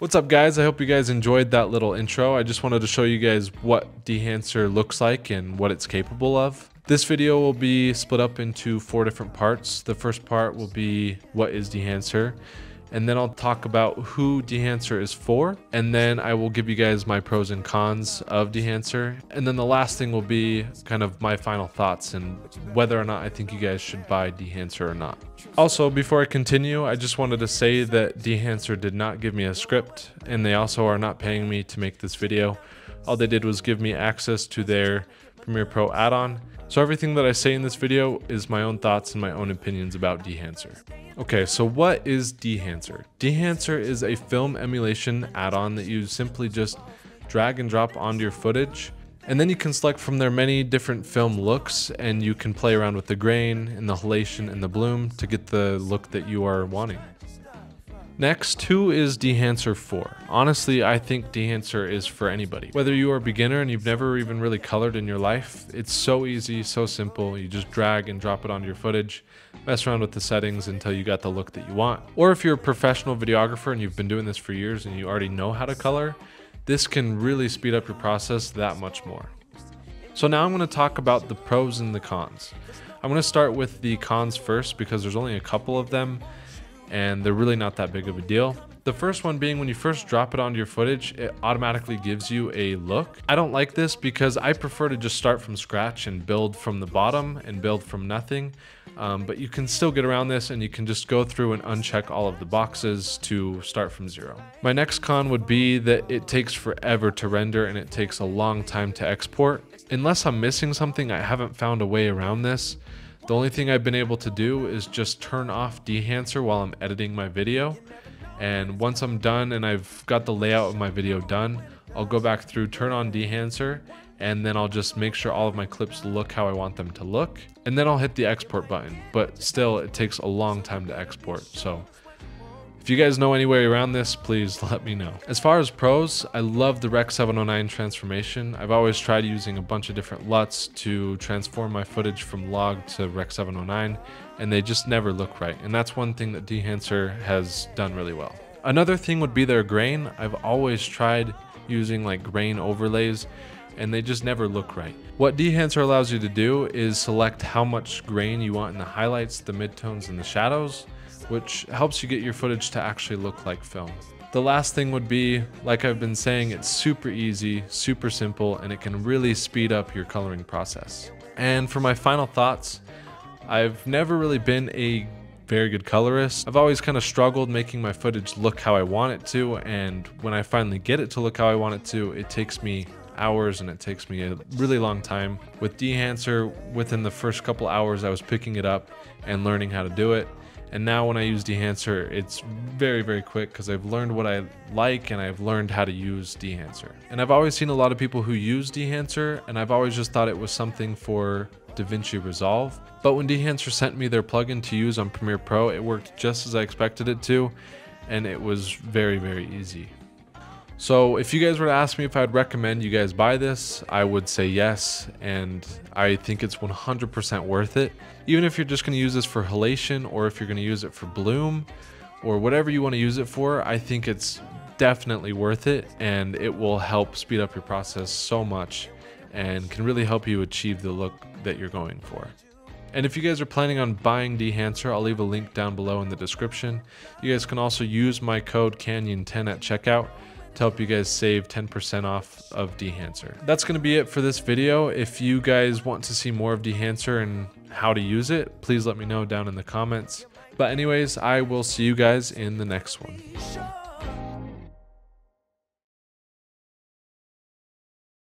What's up guys? I hope you guys enjoyed that little intro. I just wanted to show you guys what Dehancer looks like and what it's capable of. This video will be split up into four different parts. The first part will be what is Dehancer and then I'll talk about who Dehancer is for, and then I will give you guys my pros and cons of Dehancer, and then the last thing will be kind of my final thoughts and whether or not I think you guys should buy Dehancer or not. Also, before I continue, I just wanted to say that Dehancer did not give me a script, and they also are not paying me to make this video. All they did was give me access to their Premiere Pro add-on, so everything that I say in this video is my own thoughts and my own opinions about Dehancer. Okay, so what is Dehancer? Dehancer is a film emulation add-on that you simply just drag and drop onto your footage and then you can select from their many different film looks and you can play around with the grain and the halation and the bloom to get the look that you are wanting. Next, who is Dehancer for? Honestly, I think Dehancer is for anybody. Whether you are a beginner and you've never even really colored in your life, it's so easy, so simple. You just drag and drop it onto your footage, mess around with the settings until you got the look that you want. Or if you're a professional videographer and you've been doing this for years and you already know how to color, this can really speed up your process that much more. So now I'm going to talk about the pros and the cons. I'm going to start with the cons first because there's only a couple of them and they're really not that big of a deal. The first one being when you first drop it onto your footage, it automatically gives you a look. I don't like this because I prefer to just start from scratch and build from the bottom and build from nothing. Um, but you can still get around this and you can just go through and uncheck all of the boxes to start from zero. My next con would be that it takes forever to render and it takes a long time to export. Unless I'm missing something, I haven't found a way around this. The only thing I've been able to do is just turn off Dehancer while I'm editing my video. And once I'm done and I've got the layout of my video done, I'll go back through, turn on Dehancer, and then I'll just make sure all of my clips look how I want them to look. And then I'll hit the export button, but still it takes a long time to export. So if you guys know any way around this, please let me know. As far as pros, I love the Rec 709 transformation. I've always tried using a bunch of different LUTs to transform my footage from log to Rec 709, and they just never look right. And that's one thing that Dehancer has done really well. Another thing would be their grain. I've always tried using like grain overlays and they just never look right. What Dehancer allows you to do is select how much grain you want in the highlights, the midtones, and the shadows which helps you get your footage to actually look like film. The last thing would be, like I've been saying, it's super easy, super simple, and it can really speed up your coloring process. And for my final thoughts, I've never really been a very good colorist. I've always kind of struggled making my footage look how I want it to, and when I finally get it to look how I want it to, it takes me hours and it takes me a really long time. With Dehancer, within the first couple hours, I was picking it up and learning how to do it. And now when I use Dehancer, it's very, very quick because I've learned what I like and I've learned how to use Dehancer. And I've always seen a lot of people who use Dehancer and I've always just thought it was something for DaVinci Resolve. But when Dehancer sent me their plugin to use on Premiere Pro, it worked just as I expected it to and it was very, very easy. So if you guys were to ask me if I'd recommend you guys buy this, I would say yes, and I think it's 100% worth it. Even if you're just going to use this for halation or if you're going to use it for bloom or whatever you want to use it for, I think it's definitely worth it and it will help speed up your process so much and can really help you achieve the look that you're going for. And if you guys are planning on buying Dehancer, I'll leave a link down below in the description. You guys can also use my code Canyon10 at checkout to help you guys save 10% off of Dehancer. That's going to be it for this video. If you guys want to see more of Dehancer and how to use it, please let me know down in the comments. But anyways, I will see you guys in the next one.